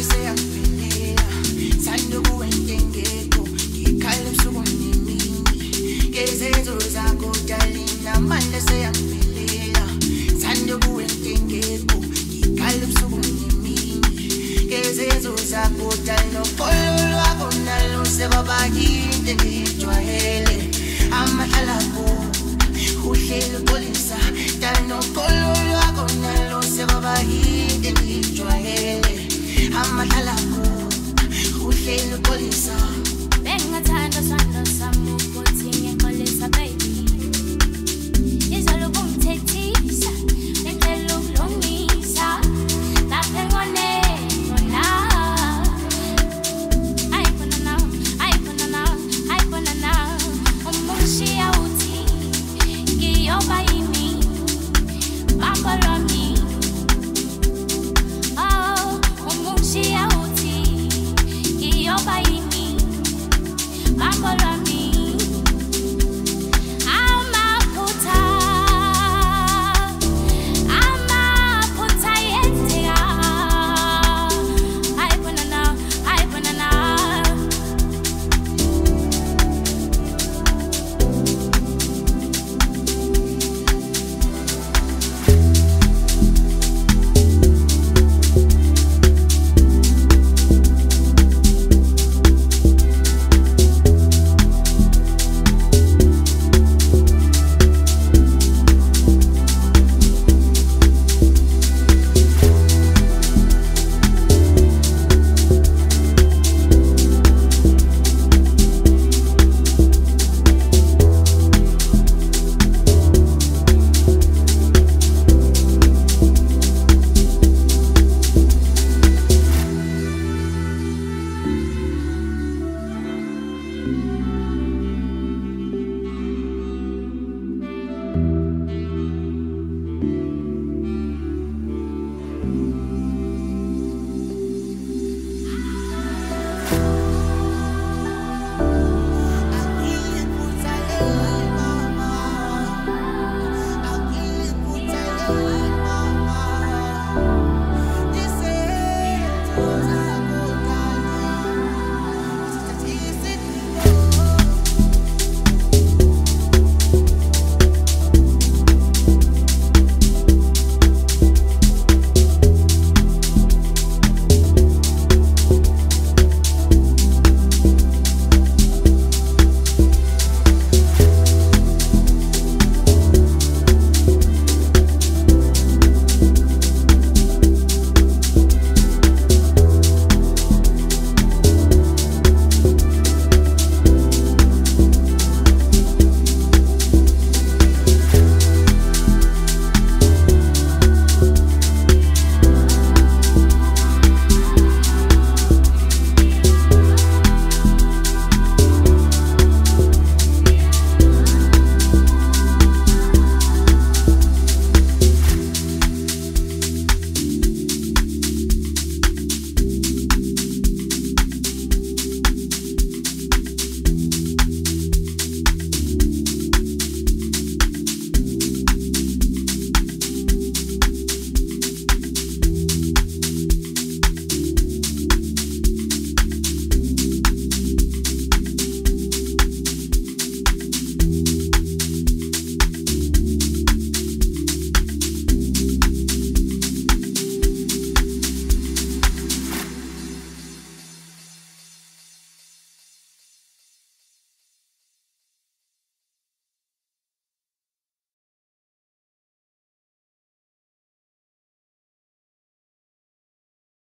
parecer uhleli uxolisa Bengathanda umushiya uthi